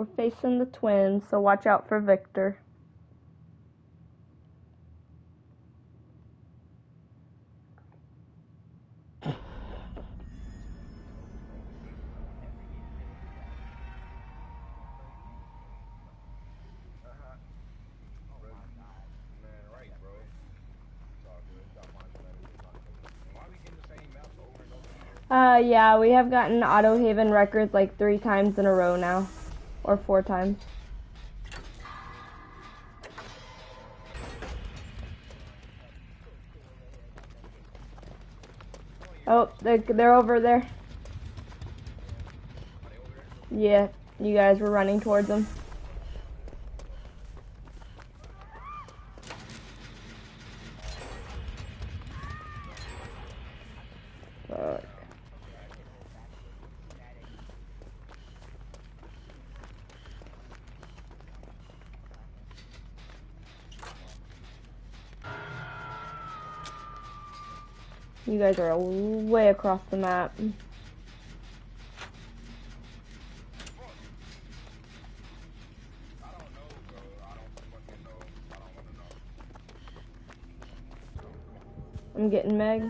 We're facing the twins, so watch out for Victor. Uh, yeah, we have gotten Autohaven Wreckers like three times in a row now. Or four times. Oh, they're, they're over there. Yeah, you guys were running towards them. You guys are way across the map. I'm getting Meg.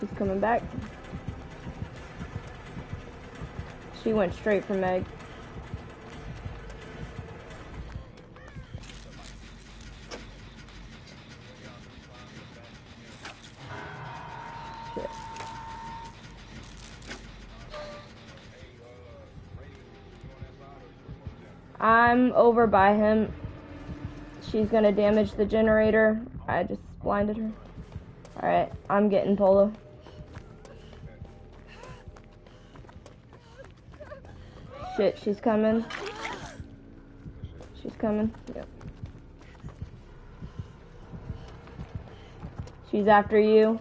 She's coming back. She went straight for Meg. I'm over by him. She's gonna damage the generator. I just blinded her. Alright, I'm getting Polo. Shit, she's coming. She's coming. Yep. She's after you.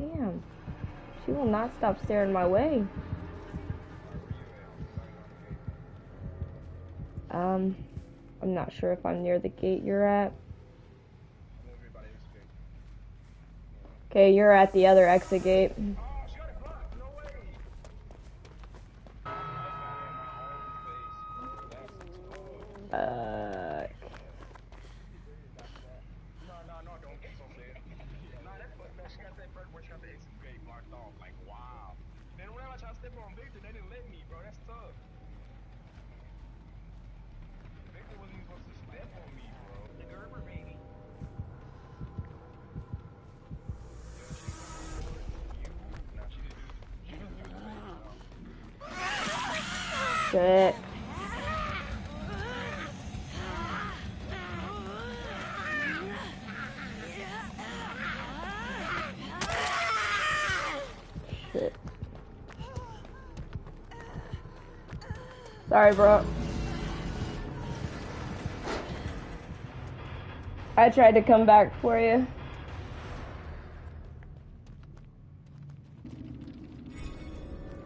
Damn. She will not stop staring my way. Um, I'm not sure if I'm near the gate you're at. Okay, you're at the other exit gate. Uh, exit gate marked off. Like, wow. Then when I tried to step on Victor, they didn't let me, bro. That's tough. Victor wasn't even supposed to step on me, bro. The Gerber, baby. Nah, Shit. Sorry, bro. I tried to come back for you.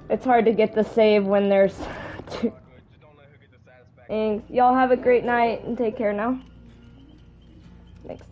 It's hard to get the save when there's two. good. Just don't let her get the satisfaction. Thanks. Y'all have a great night and take care now. Thanks.